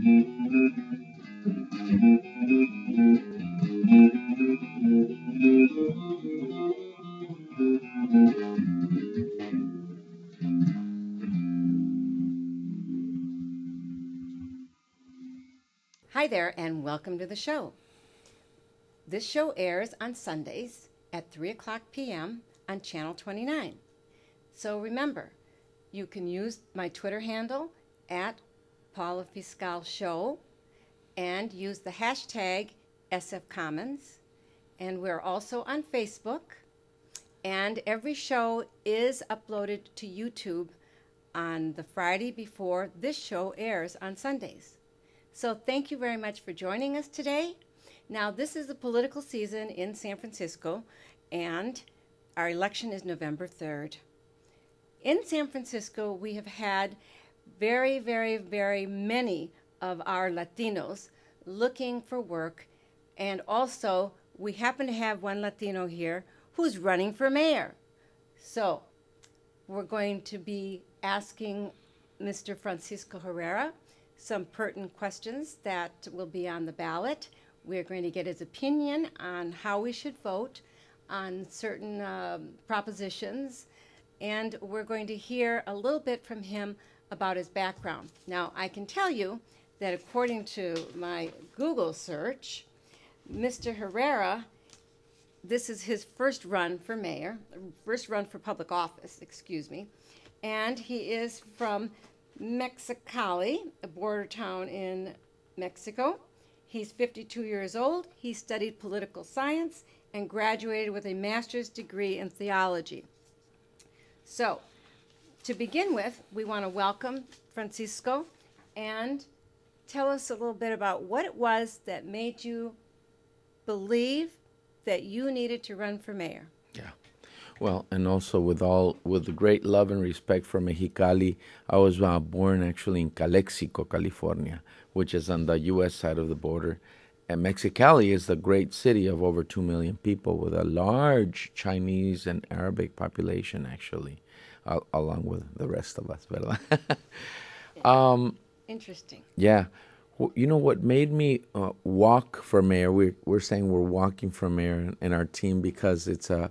Hi there, and welcome to the show. This show airs on Sundays at 3 o'clock p.m. on Channel 29. So remember, you can use my Twitter handle at Paula Fiscal Show and use the hashtag SF Commons. And we're also on Facebook. And every show is uploaded to YouTube on the Friday before this show airs on Sundays. So thank you very much for joining us today. Now, this is the political season in San Francisco, and our election is November 3rd. In San Francisco, we have had very, very, very many of our Latinos looking for work, and also we happen to have one Latino here who's running for mayor. So, we're going to be asking Mr. Francisco Herrera some pertinent questions that will be on the ballot. We're going to get his opinion on how we should vote on certain um, propositions, and we're going to hear a little bit from him about his background. Now, I can tell you that according to my Google search, Mr. Herrera, this is his first run for mayor, first run for public office, excuse me, and he is from Mexicali, a border town in Mexico. He's 52 years old. He studied political science and graduated with a master's degree in theology. So, to begin with, we want to welcome Francisco and tell us a little bit about what it was that made you believe that you needed to run for mayor. Yeah. Well, and also with all with great love and respect for Mexicali, I was uh, born actually in Calexico, California, which is on the U.S. side of the border. And Mexicali is the great city of over two million people, with a large Chinese and Arabic population, actually, along with the rest of us, ¿verdad? um, Interesting. Yeah. Well, you know what made me uh, walk for mayor? We're, we're saying we're walking for mayor in, in our team because it's a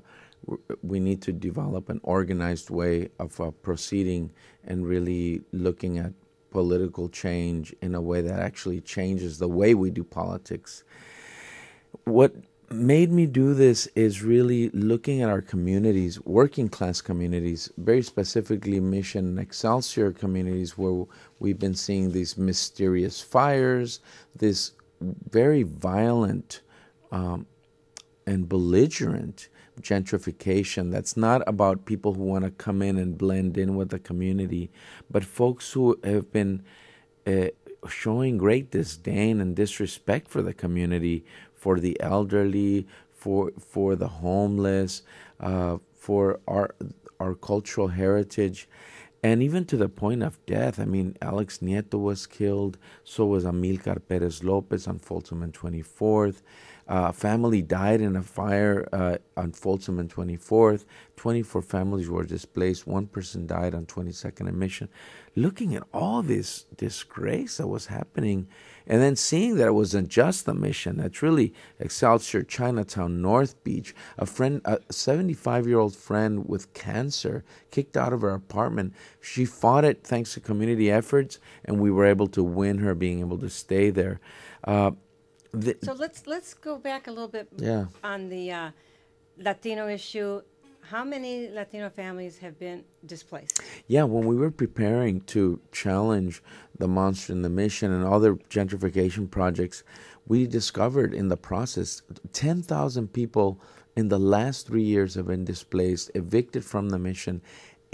we need to develop an organized way of uh, proceeding and really looking at political change in a way that actually changes the way we do politics. What made me do this is really looking at our communities, working class communities, very specifically Mission and Excelsior communities, where we've been seeing these mysterious fires, this very violent um, and belligerent gentrification that's not about people who want to come in and blend in with the community, but folks who have been uh, showing great disdain and disrespect for the community, for the elderly, for for the homeless, uh, for our our cultural heritage. And even to the point of death. I mean, Alex Nieto was killed. So was Amilcar Perez Lopez on Folsom and 24th. Uh, family died in a fire uh, on Folsom and 24th. 24 families were displaced. One person died on 22nd and Mission. Looking at all this disgrace that was happening, and then seeing that it wasn't just the mission, that's really Excelsior, Chinatown, North Beach. A friend, a 75 year old friend with cancer, kicked out of her apartment. She fought it thanks to community efforts, and we were able to win her being able to stay there. Uh, the, so let's let's go back a little bit yeah. on the uh, Latino issue. How many Latino families have been displaced? Yeah, when we were preparing to challenge the monster and the mission and other gentrification projects, we discovered in the process 10,000 people in the last three years have been displaced, evicted from the mission,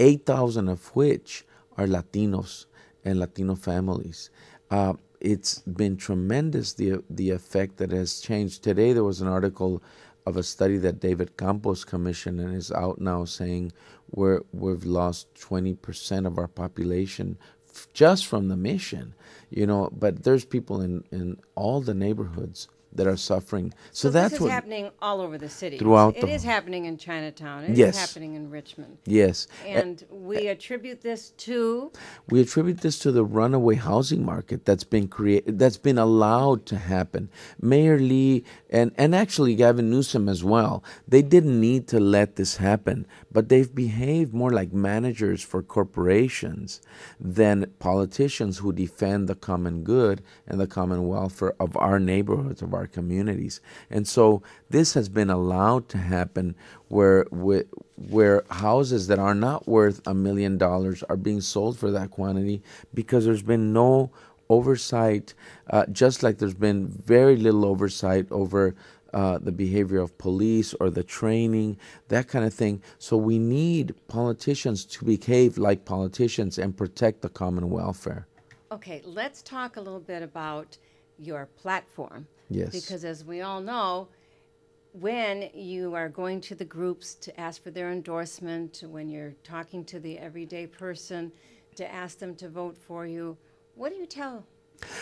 8,000 of which are Latinos and Latino families. Uh, it's been tremendous the the effect that has changed. Today there was an article of a study that David Campos commissioned and is out now saying we're we've lost twenty percent of our population f- just from the mission, you know. But there's people in in all the neighborhoods that are suffering. So, So that's is happening all over the city. Throughout It the- is happening in Chinatown. It is Yes. happening in Richmond. yes. And we attribute this to We attribute this to the runaway housing market that's been created, that's been allowed to happen. Mayor Lee and, and actually Gavin Newsom as well, they didn't need to let this happen, but they've behaved more like managers for corporations than politicians who defend the common good and the common welfare of our neighborhoods, of our communities. And so this has been allowed to happen where where, where houses that are not worth a million dollars are being sold for that quantity because there's been no oversight, uh, just like there's been very little oversight over uh, the behavior of police or the training, that kind of thing. So we need politicians to behave like politicians and protect the common welfare. Okay, let's talk a little bit about your platform. Yes. Because as we all know, when you are going to the groups to ask for their endorsement, when you're talking to the everyday person to ask them to vote for you, what do you tell?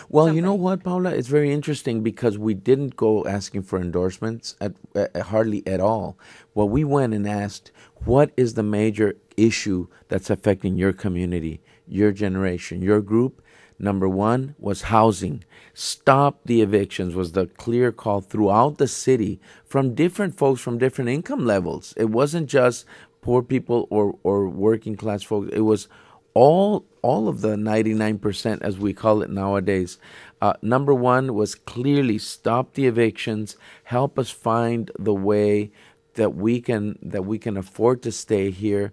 Well, you know what, Paula? It's very interesting because we didn't go asking for endorsements at, uh, hardly at all. Well, we went and asked, what is the major issue that's affecting your community, your generation, your group? Number one was housing. Stop the evictions was the clear call throughout the city from different folks from different income levels. It wasn't just poor people or, or working class folks. It was all all of the 99% as we call it nowadays uh, number one was clearly stop the evictions help us find the way that we can that we can afford to stay here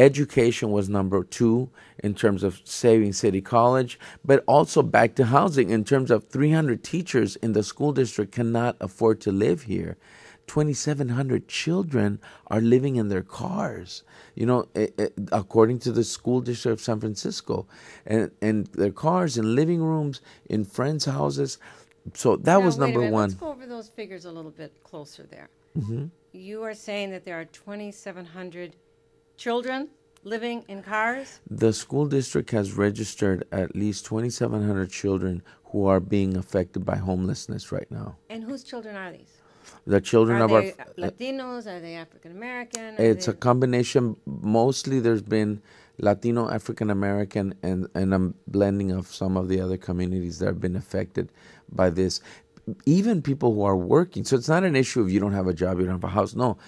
education was number two in terms of saving city college but also back to housing in terms of 300 teachers in the school district cannot afford to live here 2,700 children are living in their cars, you know, eh, eh, according to the school district of San Francisco, and, and their cars in living rooms, in friends' houses. So that Now, was number one. Let's go over those figures a little bit closer there. Mm-hmm. You are saying that there are 2,700 children living in cars? The school district has registered at least 2,700 children who are being affected by homelessness right now. And whose children are these? The children Are of our uh, Latinos? Are they African American? It's a combination. Mostly, there's been Latino, African American, and and a blending of some of the other communities that have been affected by this. Even people who are working. So it's not an issue of you don't have a job, you don't have a house. No.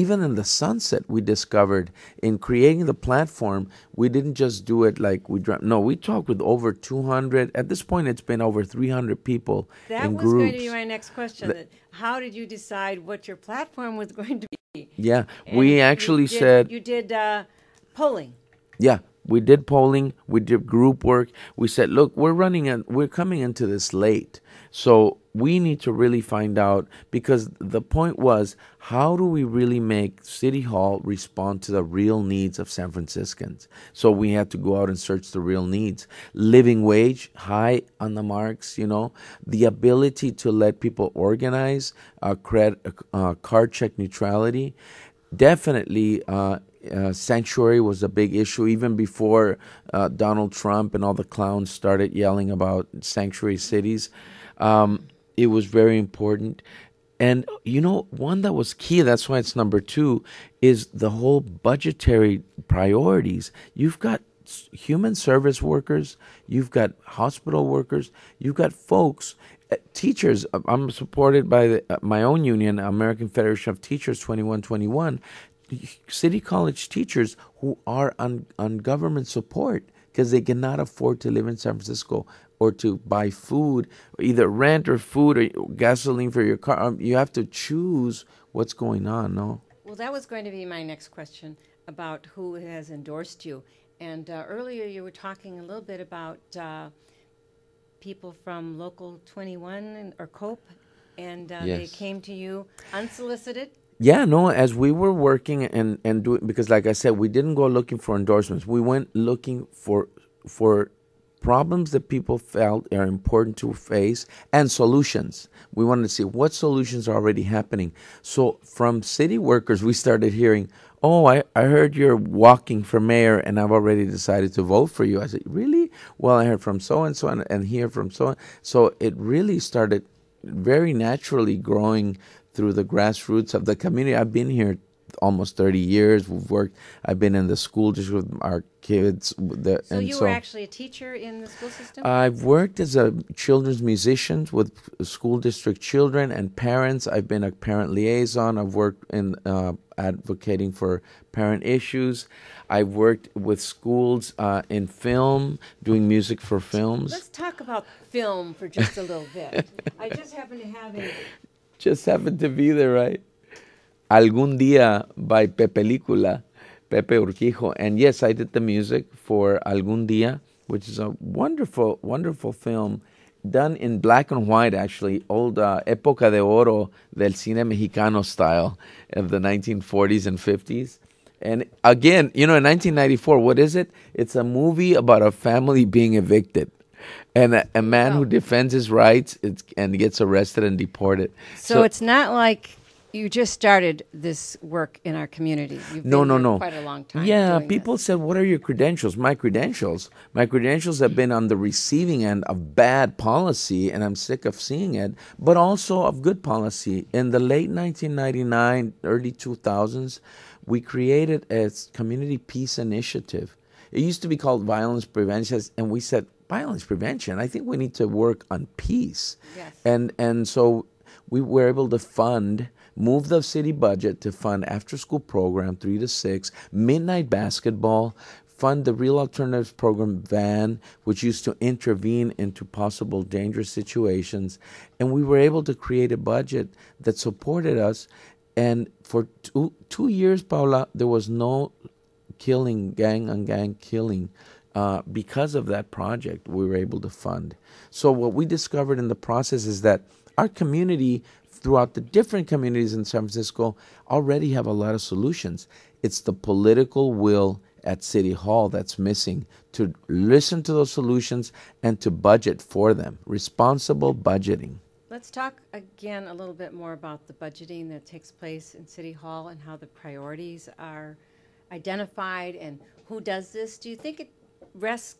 Even in the sunset, we discovered in creating the platform, we didn't just do it like we dreamt. No, we talked with over 200. At this point, it's been over 300 people That in was groups. going to be my next question. how did you decide what your platform was going to be? yeah, And we you actually did- said you did uh, polling. Yeah, we did polling, we did group work. We said, look, we're running and we're coming into this late. So we need to really find out because the point was how do we really make City Hall respond to the real needs of San Franciscans? So we had to go out and search the real needs. Living wage, high on the marks, you know, the ability to let people organize, uh, credit, uh, card check neutrality definitely uh, uh, sanctuary was a big issue even before uh, Donald Trump and all the clowns started yelling about sanctuary cities. Um, it was very important. And you know, one that was key, that's why it's number two, is the whole budgetary priorities. You've got human service workers, you've got hospital workers, you've got folks uh, teachers i'm supported by the, uh, my own union american federation of teachers 2121 city college teachers who are on, on government support because they cannot afford to live in san francisco or to buy food either rent or food or gasoline for your car um, you have to choose what's going on no Well, that was going to be my next question about who has endorsed you. And uh, earlier you were talking a little bit about uh, people from Local 21 and- or COPE, and uh, they came to you unsolicited. Yeah, no, as we were working and and doing because like I said, we didn't go looking for endorsements. We went looking for for problems that people felt are important to face and solutions. We wanted to see what solutions are already happening. So from city workers, we started hearing, "Oh, I, I heard you're walking for mayor, and I've already decided to vote for you." I said, "Really?" Well, I heard from so and so, and and hear from so. So it really started very naturally growing through the grassroots of the community. I've been here almost 30 years. We've worked, I've been in the school district with our kids. The, So and you so were actually a teacher in the school system? I've worked as a children's musician with school district children and parents. I've been a parent liaison. I've worked in uh, advocating for parent issues. I've worked with schools uh, in film, doing music for films. Let's talk about film for just a little bit. I just happen to have a Just happened to be there, right? Algún Día by Pepelícula, Pepe Urquijo. And yes, I did the music for Algún Día, which is a wonderful, wonderful film done in black and white, actually, old uh, época de oro del cine mexicano style of the 1940s and 50s. And again, you know, in 1994, what is it? It's a movie about a family being evicted. And a, a man who oh. defends his rights it's, and gets arrested and deported. So, it's not like you just started this work in our community. You've No, been no, no. quite a long time. Yeah, people this. said, "What are your credentials?" My credentials, my credentials have been on the receiving end of bad policy, and I'm sick of seeing it, but also of good policy. In the late 1999, early 2000s, we created a community peace initiative. It used to be called violence prevention, and we said violence prevention. I think we need to work on peace, Yes. and and so we were able to fund move the city budget to fund after school program 3 to 6 midnight basketball fund the real alternatives program van which used to intervene into possible dangerous situations and we were able to create a budget that supported us and for two, two years paula there was no killing, gang on gang killing. Uh, because of that project, we were able to fund. So, what we discovered in the process is that our community, throughout the different communities in San Francisco, already have a lot of solutions. It's the political will at City Hall that's missing to listen to those solutions and to budget for them. Responsible budgeting. Let's talk again a little bit more about the budgeting that takes place in City Hall and how the priorities are identified and who does this. Do you think it rests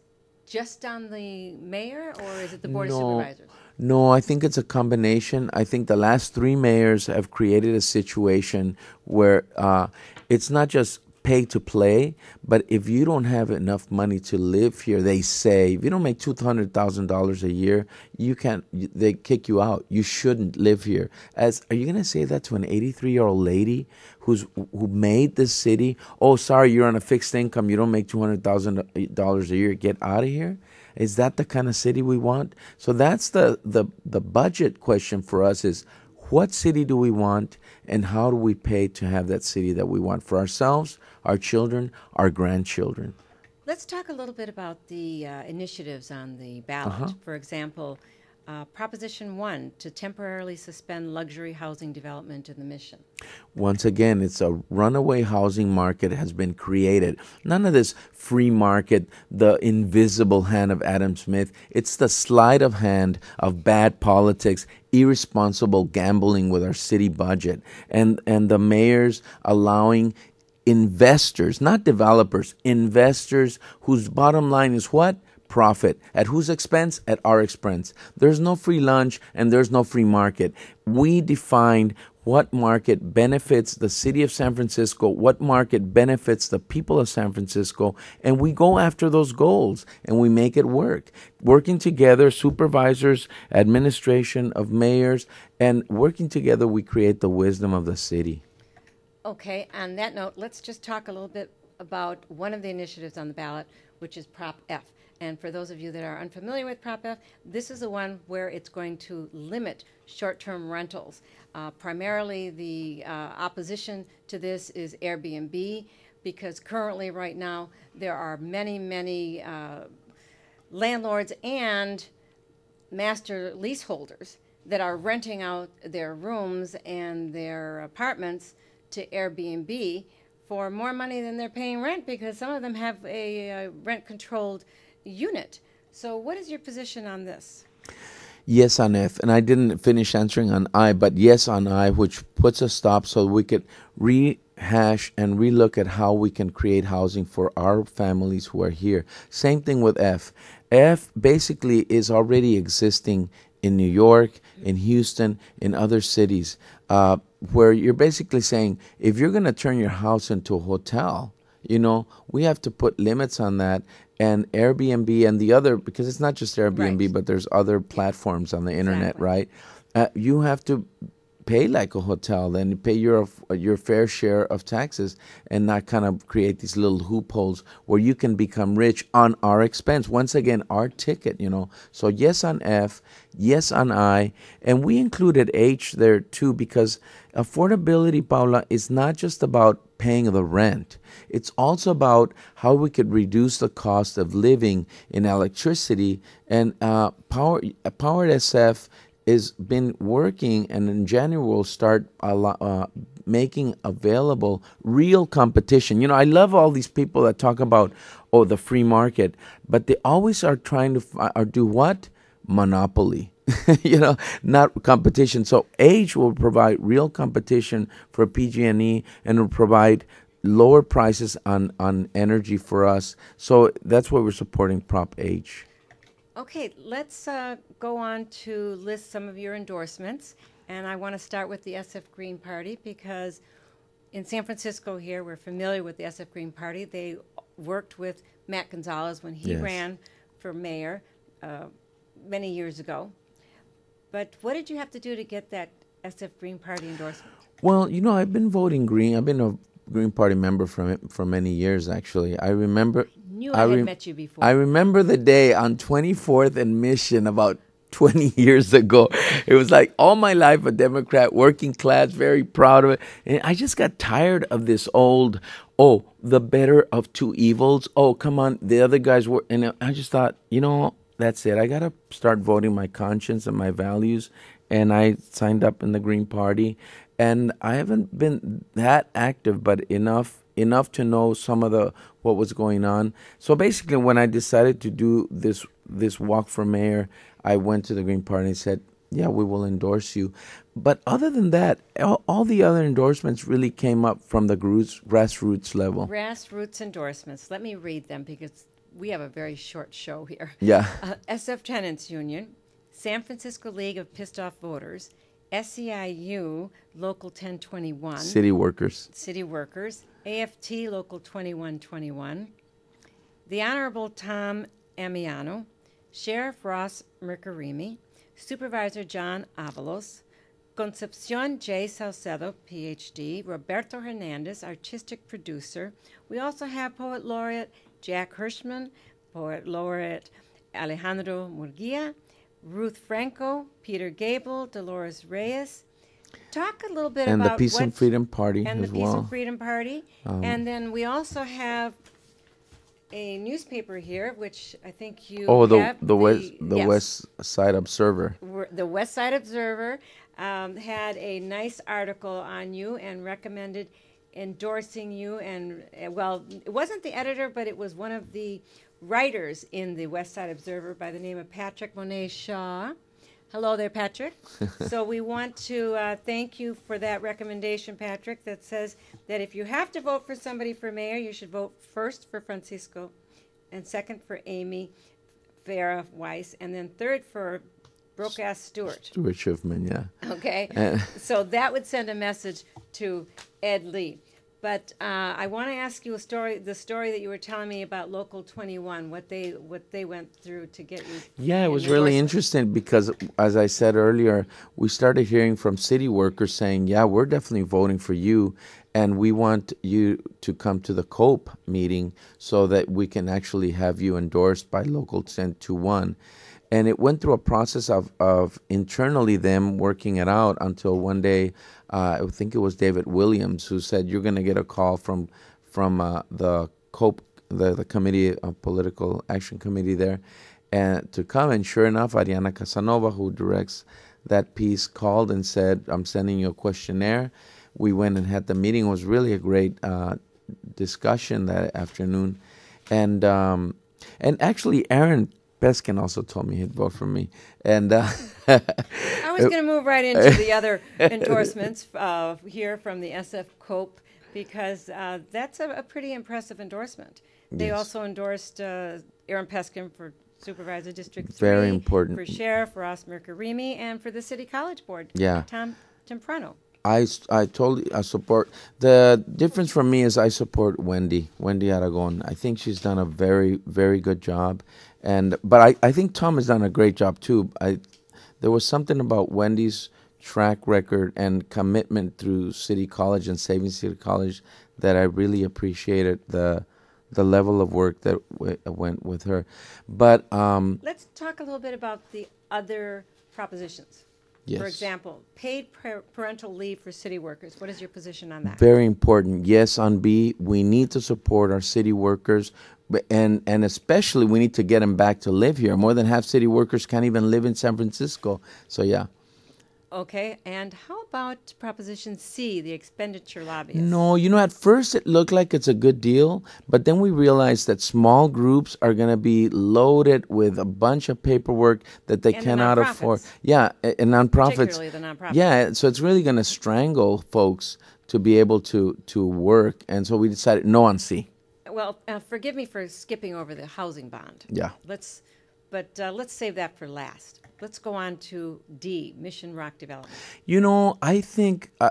just on the mayor or is it the Board of Supervisors? No, I think it's a combination. I think the last three mayors have created a situation where uh, it's not just pay to play, but if you don't have enough money to live here, they say if you don't make two hundred thousand dollars a year, you can't. They kick you out. You shouldn't live here. As are you going to say that to an eighty-three year old lady who's who made this city? Oh, sorry, you're on a fixed income. You don't make two hundred thousand dollars a year. Get out of here. Is that the kind of city we want? So that's the, the, the budget question for us is what city do we want and how do we pay to have that city that we want for ourselves, our children, our grandchildren? Let's talk a little bit about the uh, initiatives on the ballot. Uh-huh. For example, uh, Proposition 1 to temporarily suspend luxury housing development in the mission. Once again, it's a runaway housing market has been created. None of this free market, the invisible hand of Adam Smith. It's the sleight of hand of bad politics, irresponsible gambling with our city budget, and and the mayors allowing investors, not developers, investors whose bottom line is what? Profit. At whose expense? At our expense. There's no free lunch and there's no free market. We defined what market benefits the city of San Francisco, what market benefits the people of San Francisco, and we go after those goals and we make it work. Working together, supervisors, administration of mayors, and working together, we create the wisdom of the city. Okay, on that note, let's just talk a little bit about one of the initiatives on the ballot, which is Prop F. And for those of you that are unfamiliar with Prop F, this is the one where it's going to limit short term rentals. Uh, primarily, the uh, opposition to this is Airbnb, because currently, right now, there are many, many uh, landlords and master leaseholders that are renting out their rooms and their apartments to Airbnb for more money than they're paying rent because some of them have a, uh rent controlled unit. So, what is your position on this? Yes on F, and I didn't finish answering on I, but yes on I, which puts a stop so we could rehash and relook at how we can create housing for our families who are here. Same thing with F. F basically is already existing in New York, in Houston, in other cities, uh, where you're basically saying if you're going to turn your house into a hotel, you know, we have to put limits on that. And Airbnb and the other, because it's not just Airbnb, Right. but there's other platforms on the internet, Exactly. right? Uh, you have to pay like a hotel, then pay your your fair share of taxes, and not kind of create these little loopholes where you can become rich on our expense. Once again, our ticket, you know. So yes on F, yes on I, and we included H there too because affordability, Paula, is not just about paying the rent. It's also about how we could reduce the cost of living in electricity and uh, power. Powered SF has been working, and in January we'll start uh, making available real competition. You know, I love all these people that talk about oh the free market, but they always are trying to do what monopoly. you know, not competition. So H will provide real competition for PG&E and will provide lower prices on on energy for us. So that's why we're supporting Prop H. Okay, let's uh, go on to list some of your endorsements. And I want to start with the SF Green Party because in San Francisco here, we're familiar with the SF Green Party. They worked with Matt Gonzalez when he Yes. ran for mayor uh, many years ago. But what did you have to do to get that SF Green Party endorsement? Well, you know, I've been voting Green. I've been a Green Party member for for many years. Actually, I remember. Knew I, had rem- met you before. I remember the day on 24th and Mission about 20 years ago. It was like all my life a Democrat, working class, very proud of it. And I just got tired of this old, oh, the better of two evils. Oh, come on, the other guys were. And I just thought, you know, that's it. I got to start voting my conscience and my values. And I signed up in the Green Party. And I haven't been that active, but enough enough to know some of the what was going on. So basically, when I decided to do this this walk for mayor, I went to the Green Party and said, "Yeah, we will endorse you." But other than that, all, all the other endorsements really came up from the grass, grassroots level. Grassroots endorsements. Let me read them because we have a very short show here. Yeah. Uh, SF Tenants Union, San Francisco League of Pissed Off Voters, SEIU Local 1021, City workers. City Workers, AFT Local 2121, the Honorable Tom Ammiano, Sheriff Ross Mirkarimi, Supervisor John Avalos, Concepcion J. Salcedo, PhD, Roberto Hernandez, artistic producer. We also have poet laureate Jack Hirschman, poet laureate Alejandro Murguia, Ruth Franco, Peter Gable, Dolores Reyes. Talk a little bit And the Peace and Freedom Party and the as Peace well. Um, and Freedom Party. and then we also have a newspaper here, which I think you Oh, the have, the west the yes, West Side Observer. the West Side Observer um, had a nice article on you and recommended endorsing you. And uh, well, it wasn't the editor, but it was one of the writers in the West Side Observer by the name of Patrick Monette-Shaw. Hello there, Patrick. so we want to uh, thank you for that recommendation, Patrick, that says that if you have to vote for somebody for mayor, you should vote first for Francisco, and second for Amy Farah Weiss, and then third for Brokass Stewart. Stuart Schuffman, yeah. Okay, Uh, so that would send a message to Ed Lee. But uh, I want to ask you a story, the story that you were telling me about Local 21, what they what they went through to get you. Yeah, it was really interesting because, as I said earlier, we started hearing from city workers saying, "Yeah, we're definitely voting for you, and we want you to come to the COPE meeting so that we can actually have you endorsed by Local 1021." And it went through a process of, of internally them working it out until one day, uh, I think it was David Williams who said, "You're going to get a call from from uh, the COPE, the, the Committee of Political Action Committee there." and to come. And sure enough, Ariana Casanova, who directs that piece, called and said, "I'm sending you a questionnaire." We went and had the meeting. It was really a great uh, discussion that afternoon, and um, and actually, Aaron Peskin also told me he'd vote for me, and. Uh, I was going to move right into the other endorsements uh, here from the SF COPE because uh, that's a, a pretty impressive endorsement. They Yes. also endorsed uh, Aaron Peskin for Supervisor District Three, Very important. For Sheriff Ross Mirkarimi, and for the City College Board. Yeah. Tom Temprano. I, I totally I support the difference for me is I support Wendy Wendy Aragon. I think she's done a very very good job, and but I, I think Tom has done a great job too. I there was something about Wendy's track record and commitment through City College and Saving City College that I really appreciated the the level of work that w- went with her. But um, Let's talk a little bit about the other propositions. For example, paid par- parental leave for city workers. What is your position on that? Very important. Yes, on B, we need to support our city workers, and and especially we need to get them back to live here. More than half city workers can't even live in San Francisco. So yeah. Okay, and how about Proposition C, the expenditure lobbyist? No, you know, at first it looked like it's a good deal, but then we realized that small groups are going to be loaded with a bunch of paperwork that they And the cannot afford. Yeah, and nonprofits. Particularly the nonprofits. Yeah, so it's really going to strangle folks to be able to to work, and so we decided no on C. Well, uh, forgive me for skipping over the housing bond. Yeah. Let's, but uh, let's save that for last. Let's go on to D, Mission Rock Development. You know, I think uh,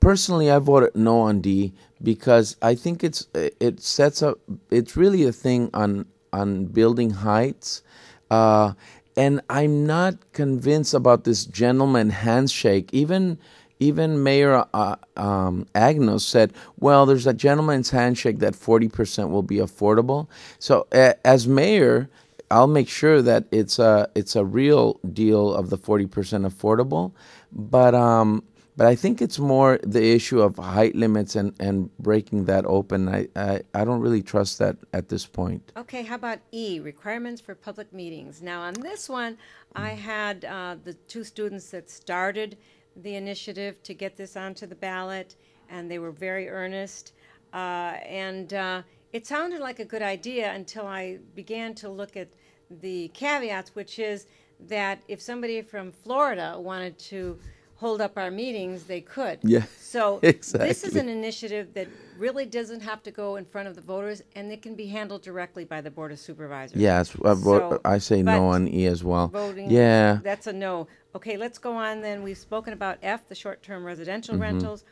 personally, I voted no on D because I think it's it sets up. It's really a thing on on building heights, uh, and I'm not convinced about this gentleman handshake. Even even Mayor uh, um, Agnos said, "Well, there's a gentleman's handshake that 40% will be affordable." So, uh, as mayor, I'll make sure that it's a it's a real deal of the forty percent affordable, but um, but I think it's more the issue of height limits and, and breaking that open. I, I I don't really trust that at this point. Okay, how about E, requirements for public meetings? Now, on this one, I had uh, the two students that started the initiative to get this onto the ballot, and they were very earnest. Uh, and uh, it sounded like a good idea until I began to look at the caveats, which is that if somebody from Florida wanted to hold up our meetings, they could. Yeah, So this is an initiative that really doesn't have to go in front of the voters, and it can be handled directly by the Board of Supervisors. Yes, I, So, I say no on E as well. Voting. Yeah, That's a no. Okay, let's go on then. We've spoken about F, the short-term residential Mm-hmm. rentals.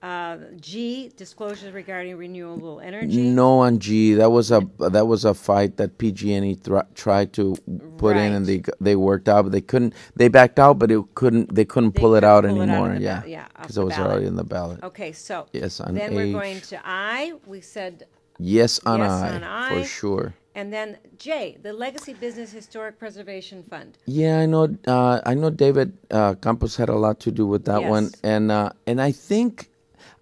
Uh, G, disclosures regarding renewable energy. no on G. That was a that was a fight that PG&E thr- tried to put in, and they they worked out, but they couldn't. They backed out, but it couldn't. They couldn't They pull it couldn't out pull it out of anymore. the yeah, ba- yeah, off because the it was ballot. already in the ballot. Okay, so. Yes, on Then we're H. going to I. We said Yes on Yes I on I. for sure. And then J, the Legacy Business Historic Preservation Fund. Yeah, I know. Uh, I know David uh, Campos had a lot to do with that one, Yes. and uh, and I think,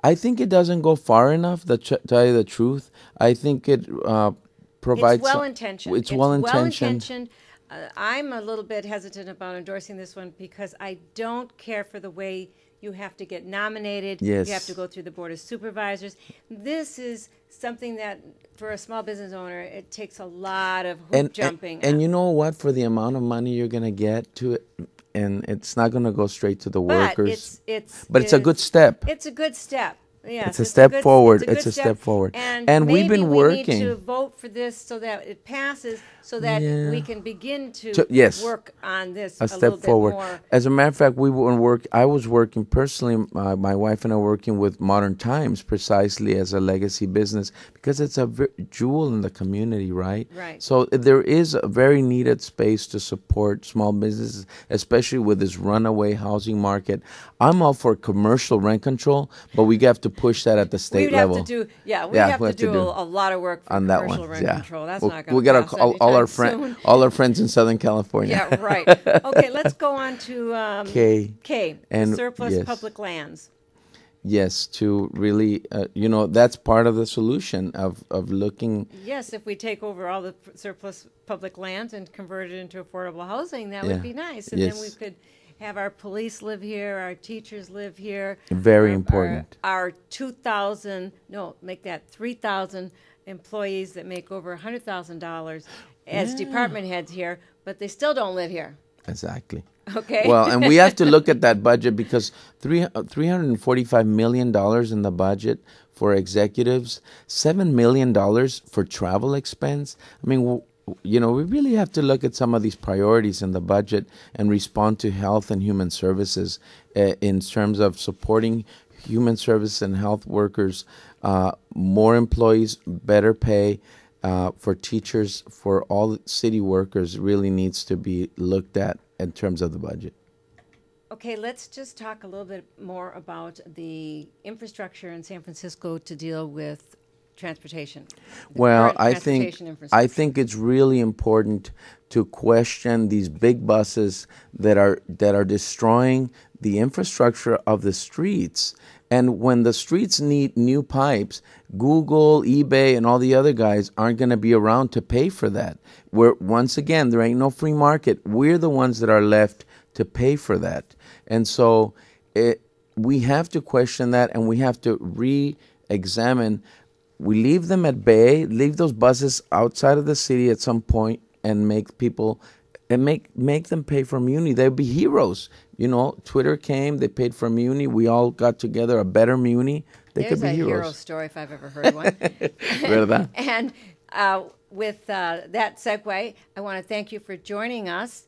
I think it doesn't go far enough. To ch- tell you the truth, I think it uh, provides. It's well intentioned. It's well intentioned. Uh, I'm a little bit hesitant about endorsing this one because I don't care for the way you have to get nominated. Yes. You have to go through the board of supervisors. This is something that, for a small business owner, it takes a lot of hoop and, and jumping. and you know what? For the amount of money you're gonna get to it, and it's not gonna go straight to the but workers. it's it's but it's a good step. It's a good step. Yes, It's a step forward. It's a step forward. And, And we've been we working. need to vote for this so that it passes, so that Yeah. we can begin to, To- yes. work on this a a, step little forward. more. As a matter of fact, we were work. I was working personally. Uh, my wife and I were working with Modern Times precisely as a legacy business because it's a v- jewel in the community, right? Right. So there is a very needed space to support small businesses, especially with this runaway housing market. I'm all for commercial rent control, but we have to push that at the state level. have to do, yeah, we Yeah, have we to have to do, do a, lot of work for on that one. rent yeah, control. That's We'll- not going we gotta call all our friends, all our friends in Southern California. Yeah, right. Okay, let's go on to um, K. K, And- surplus yes. public lands. Yes, to really, uh, you know, that's part of the solution of, of looking. Yes, if we take over all the surplus public lands and convert it into affordable housing, that Yeah. would be nice. And then we could have our police live here, our teachers live here. Very our- important. Our, our 2,000, no, make that 3,000 employees that make over $100,000 as department heads here, but they still don't live here. Exactly. Okay? Well, and we have to look at that budget because three uh, three hundred and forty five million dollars in the budget for executives, seven million dollars for travel expense. I mean, w- you know, we really have to look at some of these priorities in the budget and respond to health and human services uh, in terms of supporting human service and health workers, uh, more employees, better pay. Uh, for teachers, for all city workers, really needs to be looked at in terms of the budget. Okay, let's just talk a little bit more about the infrastructure in San Francisco to deal with transportation. Well, I think I think it's really important to question these big buses that are that are destroying the infrastructure of the streets. And when the streets need new pipes, Google, eBay, and all the other guys aren't going to be around to pay for that. Where once again, there ain't no free market. We're the ones that are left to pay for that. And so it, we have to question that and we have to re examine. We leave them at bay, leave those buses outside of the city at some point and make people and make make them pay for Muni. They'd be heroes. You know, Twitter came, they paid for Muni. We all got together a better Muni. They There's could be a hero story if I've ever heard one. ¿Verdad? And uh, with uh, that segue, I want to thank you for joining us.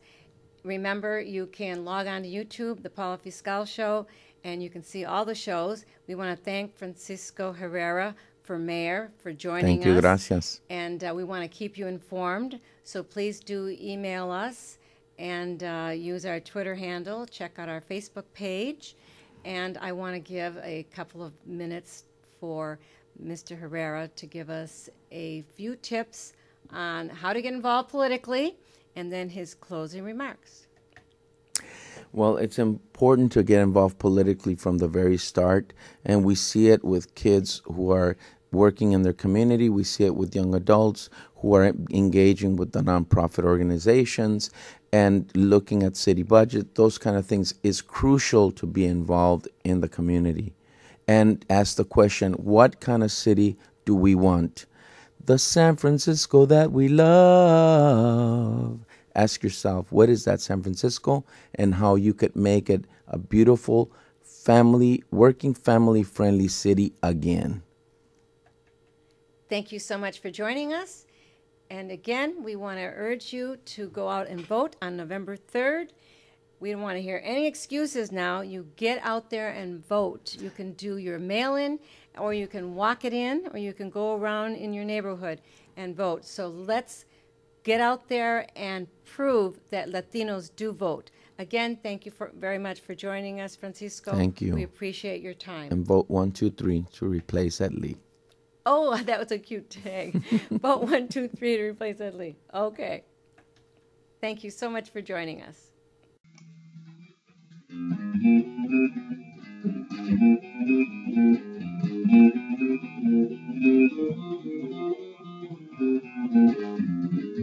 Remember, you can log on to YouTube, The Paula Fiscal Show, and you can see all the shows. We want to thank Francisco Herrera for mayor for joining Thank you, us. gracias. And uh, we want to keep you informed. So please do email us and uh, use our Twitter handle. Check out our Facebook page. And I want to give a couple of minutes for Mr. Herrera to give us a few tips on how to get involved politically and then his closing remarks. Well, it's important to get involved politically from the very start, and we see it with kids who are working in their community. We see it with young adults who are engaging with the nonprofit organizations and looking at city budget. Those kind of things is crucial to be involved in the community and ask the question, what kind of city do we want? The San Francisco that we love. Ask yourself, what is that San Francisco and how you could make it a beautiful family, working family friendly city again. Thank you so much for joining us. And again, we want to urge you to go out and vote on November 3rd. We don't want to hear any excuses now. You get out there and vote. You can do your mail in, or you can walk it in, or you can go around in your neighborhood and vote. So let's get out there and prove that Latinos do vote. Again, thank you for, very much for joining us, Francisco. Thank you. We appreciate your time. And vote one, two, three to replace Ed Lee. Oh, that was a cute tag. Vote one, two, three to replace Ed Lee. Okay. Thank you so much for joining us. Thank you.